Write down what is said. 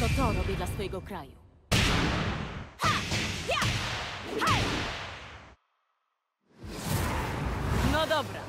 To to robię dla swojego kraju. No dobra.